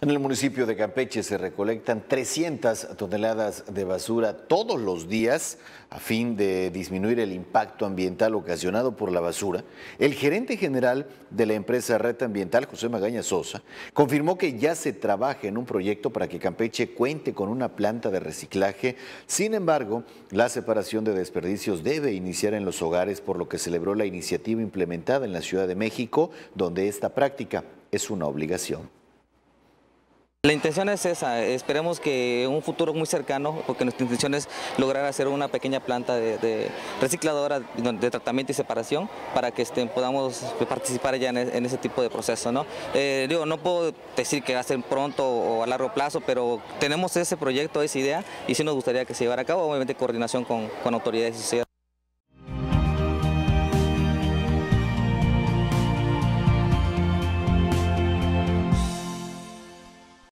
En el municipio de Campeche se recolectan 300 toneladas de basura todos los días a fin de disminuir el impacto ambiental ocasionado por la basura. El gerente general de la empresa Red Ambiental, José Magaña Sosa, confirmó que ya se trabaja en un proyecto para que Campeche cuente con una planta de reciclaje. Sin embargo, la separación de desperdicios debe iniciar en los hogares, por lo que celebró la iniciativa implementada en la Ciudad de México, donde esta práctica es una obligación. La intención es esa, esperemos que en un futuro muy cercano, porque nuestra intención es lograr hacer una pequeña planta de, recicladora de tratamiento y separación para que estén, podamos participar ya en, ese tipo de proceso. ¿no? Eh, digo, no puedo decir que va a ser pronto o a largo plazo, pero tenemos ese proyecto, esa idea y sí nos gustaría que se llevara a cabo, obviamente en coordinación con, con autoridades y sociedad.